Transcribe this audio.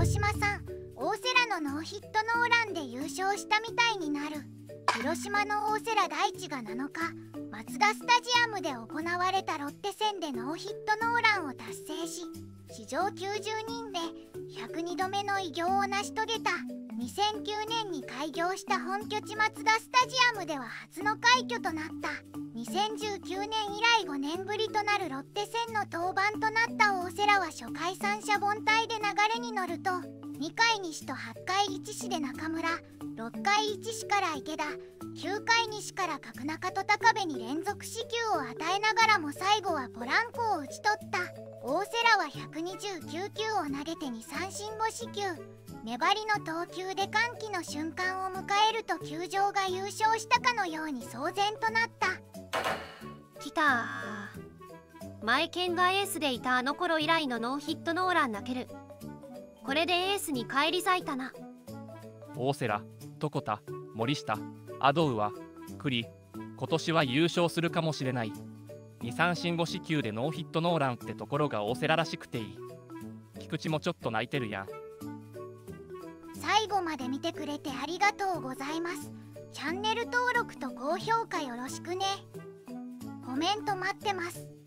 広島さん大瀬良のノーヒットノーランで優勝したみたいになる。広島の大瀬良大地が7日マツダスタジアムで行われたロッテ戦でノーヒットノーランを達成し史上90人で102度目の偉業を成し遂げた。2009年に開業した本拠地マツダスタジアムでは初の快挙となった。2019年以来5年ぶりとなるロッテ戦の登板となった。大瀬良は初回三者凡退で流れに乗ると2回西と8回1死で中村6回1死から池田9回西から角中と高部に連続四球を与えながらも最後はポランコを打ち取った。大瀬良は129球を投げて2三振5四球。粘りの投球で歓喜の瞬間を迎えると球場が優勝したかのように騒然となった。来た。前剣がエースでいたあの頃以来のノーヒットノーラン泣ける。これでエースに返り咲いたな。大瀬良床田森下アドウは栗今年は優勝するかもしれない。2三振5四球でノーヒットノーランってところが大瀬良らしくていい。菊池もちょっと泣いてるやん。最後まで見てくれてありがとうございます。チャンネル登録と高評価よろしくね。コメント待ってます